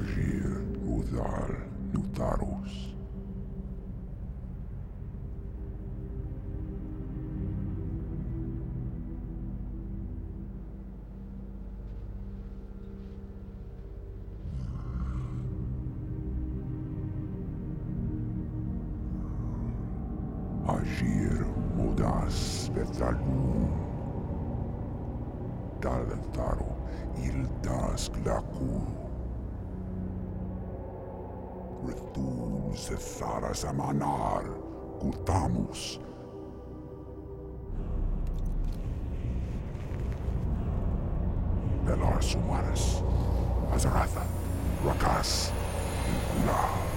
agir udal nutaros. Agir mudas betalum. Daltaro ildas glaku. Rethum Rithun Zethara Gutamus. Belar Sumaris, Azaratha, Rakas, and Gula.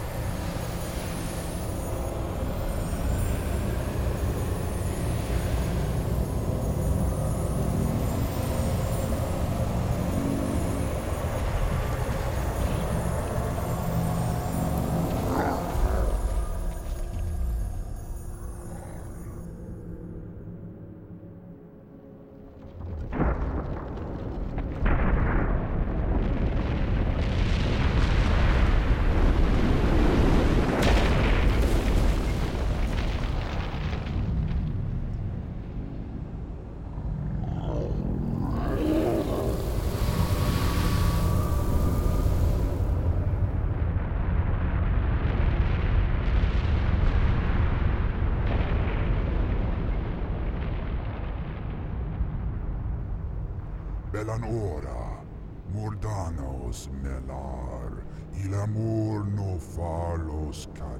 Belanora, Mordanos melar, il amor no falos ca